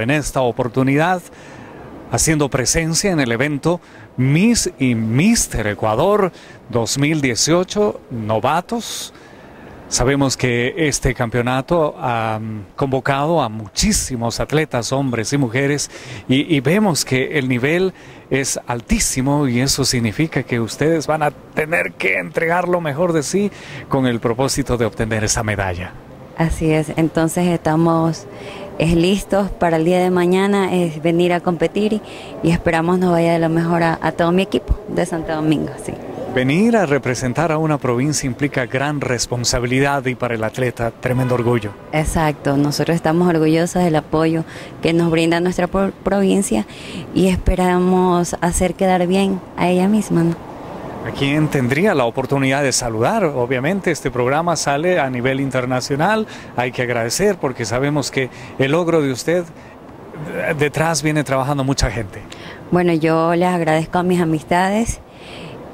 En esta oportunidad, haciendo presencia en el evento Miss y Mister Ecuador 2018 Novatos. Sabemos que este campeonato ha convocado a muchísimos atletas, hombres y mujeres, y, y, vemos que el nivel es altísimo y eso significa que ustedes van a tener que entregar lo mejor de sí con el propósito de obtener esa medalla. Así es, entonces estamos es listos para el día de mañana, es venir a competir y, y esperamos nos vaya de lo mejor a, a, todo mi equipo de Santo Domingo. Sí. Venir a representar a una provincia implica gran responsabilidad y para el atleta tremendo orgullo. Exacto, nosotros estamos orgullosos del apoyo que nos brinda nuestra provincia y esperamos hacer quedar bien a ella misma. ¿no? A quien tendría la oportunidad de saludar. Obviamente este programa sale a nivel internacional, hay que agradecer porque sabemos que el logro de usted detrás viene trabajando mucha gente. Bueno, yo les agradezco a mis amistades,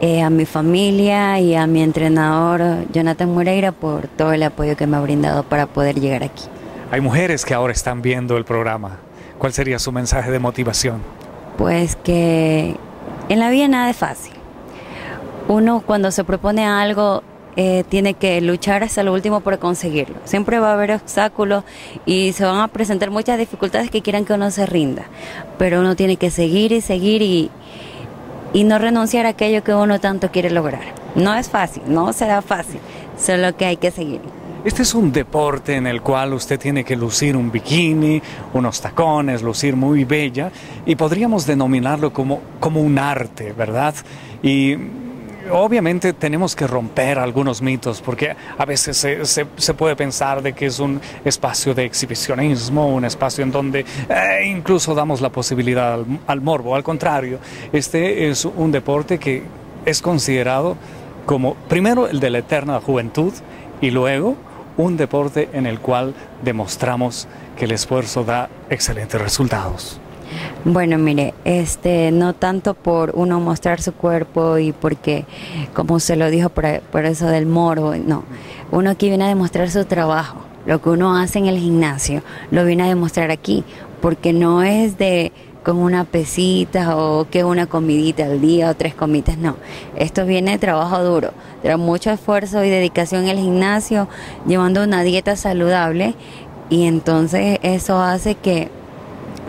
eh, a mi familia y a mi entrenador Jonathan Moreira por todo el apoyo que me ha brindado para poder llegar aquí. Hay mujeres que ahora están viendo el programa. ¿Cuál sería su mensaje de motivación? Pues que en la vida nada es fácil uno cuando se propone algo eh, tiene que luchar hasta lo último por conseguirlo. Siempre va a haber obstáculos y se van a presentar muchas dificultades que quieran que uno se rinda, pero uno tiene que seguir y seguir y, y no renunciar a aquello que uno tanto quiere lograr. No es fácil, no será fácil, solo que hay que seguir. Este es un deporte en el cual usted tiene que lucir un bikini, unos tacones, lucir muy bella y podríamos denominarlo como, como un arte, ¿verdad? Y obviamente tenemos que romper algunos mitos porque a veces se, se, puede pensar de que es un espacio de exhibicionismo, un espacio en donde eh, incluso damos la posibilidad al, al, morbo. Al contrario, este es un deporte que es considerado como primero el de la eterna juventud y luego un deporte en el cual demostramos que el esfuerzo da excelentes resultados. Bueno, mire, este, no tanto por uno mostrar su cuerpo y porque, como se lo dijo por, por eso del moro, no. Uno aquí viene a demostrar su trabajo. Lo que uno hace en el gimnasio lo viene a demostrar aquí, porque no es de con una pesita o que una comidita al día o tres comidas, no. Esto viene de trabajo duro, de mucho esfuerzo y dedicación en el gimnasio, llevando una dieta saludable y entonces eso hace que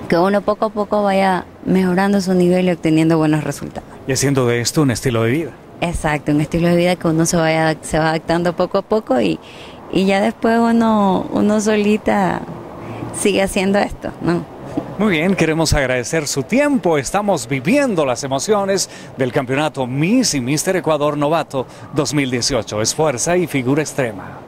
que uno poco a poco vaya mejorando su nivel y obteniendo buenos resultados. Y haciendo de esto un estilo de vida. Exacto, un estilo de vida que uno se vaya se va adaptando poco a poco y, y ya después uno, uno solita sigue haciendo esto, ¿no? Muy bien, queremos agradecer su tiempo. Estamos viviendo las emociones del campeonato Miss y Mister Ecuador Novato 2018. Es fuerza y figura extrema.